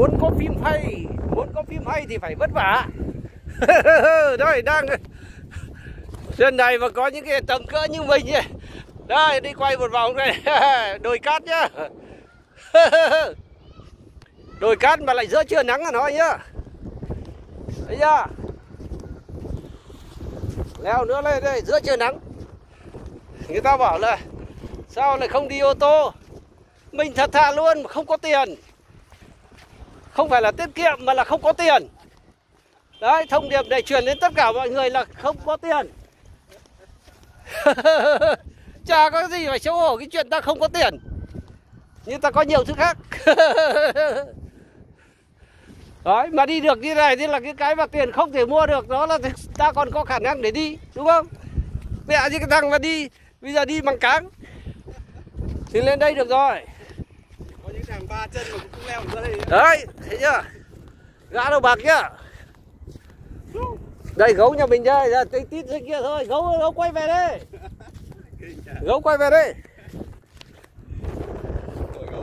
muốn có phim hay, muốn có phim hay thì phải vất vả. Đây, đang trên này mà có những cái tầm cỡ như mình nhỉ đây, đi quay một vòng này đồi cát nhá. Đồi cát mà lại giữa trưa nắng là nói nhá. Thấy chưa leo nữa lên đây, giữa trưa nắng. Người ta bảo là, sao lại không đi ô tô? Mình thật thà luôn không có tiền không phải là tiết kiệm mà là không có tiền. Đấy, thông điệp để truyền đến tất cả mọi người là không có tiền. Chả có gì phải xấu hổ cái chuyện ta không có tiền. Nhưng ta có nhiều thứ khác. Đấy, mà đi được như này thì là cái cái mà tiền không thể mua được, đó là ta còn có khả năng để đi, đúng không? Mẹ như cái thằng mà đi, bây giờ đi bằng cáng. Thì lên đây được rồi thằng ba chân mà cũng leo ra đây. Đấy thấy chưa? Gã đầu bạc nhá. Đây gấu nhà mình đây. Ra tít tít dưới kia thôi. Gấu gấu quay về đây. Gấu quay về đây